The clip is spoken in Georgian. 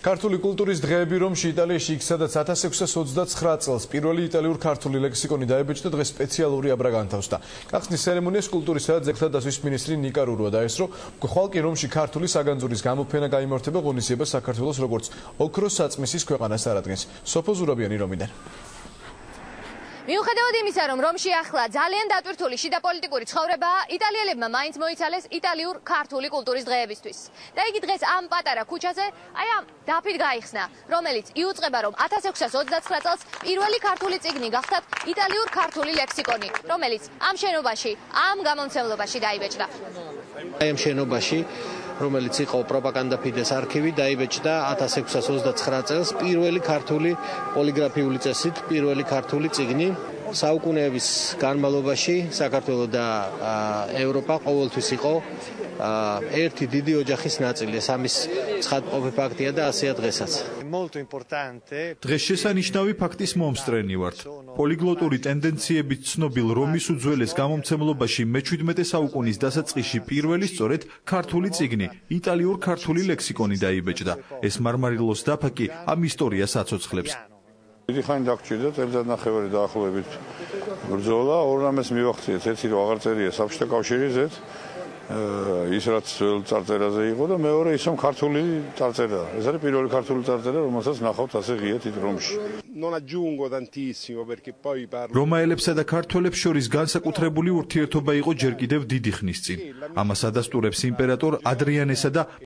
ქართული კულტურის დღეები რომში იტალიაში იქ სადაც 1629 წელს პირველი იტალიურ ქართული ლექსიკონი დაიბეჭდა დღეს სპეციალური აბრა განთავსდა. გახსნის ცერემონიას კულტურისა და ძეგლთა დაცვის მინისტრი ნიკა რურუა დაესწრო. ხვალ კი რომში ქართული საგანძურის გამოფენა გამართება ღონისძიება საქართველოს როგორც ოქროს საწმისის ქვეყანას არადგენს. სოფო ზურაბიანი რომიდან მიუხედავად იმისა, რომ რომში ახლა ძალიან დატვირთული შიდა პოლიტიკური ცხოვრებაა, იტალიელებმა მაინც მოიცალეს იტალიურ ქართული კულტურის დღეებისთვის. და იგი დღეს ამ პატარა ქუჩაზე, აი ამ დაფით გაიხსნა, რომელიც იუწყება, რომ 1629 წელს პირველი ქართული წიგნი გახდათ იტალიურ ქართული ლექსიკონი, რომელიც ამ შენობაში, ამ გამომცემლობაში დაიბეჭდა. აი ამ შენობაში რომელიც იყო პროპაგანდა ფიდეს არქივი დაიბეჭდა 1629 წელს პირველი ქართული პოლიგრაფიული წესით პირველი ქართული წიგნი საუკუნეების განმავლობაში საქართველოს და ევროპა ყოველთვის იყო ერთი დიდი ოჯახის ნაწილი. ეს ამის ცხადყოფი ფაქტია და ასეა დღესაც. დღეს შესანიშნავი ფაქტის მომსწრენი ვართ. პოლიგლოტური ტენდენციებით ცნობილ რომის უძველეს გამომცემლობაში მე-17 საუკუნის დასაწყისში პირველი სწორედ ქართული წიგნი, იტალიურ ქართული ლექსიკონი დაიბეჭდა. ეს მარმარილოს დაფა კი ამ ისტორიას აცოცხლებს. დიდი ხანი დაგჭირდა წელიწადნახევარი დაახლოებით ბრძოლა, ორნამეს მივახციეთ, ერთი რომ აღარ წერია საბჭოთა კავშირიზეთ. ის რაც წარწერაზე იყო და მეორე ისომ ქართული წარწერა. ეს არის პირველი ქართული წარწერა, რომელსაც ნახავთ ასე ღიეთ რომში. non aggiungo tantissimo perché poi parlo რომაელებსა და ქართველებს შორის განსაკუთრებული ურთიერთობა იყო ჯერ კიდევ დიდი ხნის წინ. ამას ადასტურებს იმპერატორ ადრიანესა და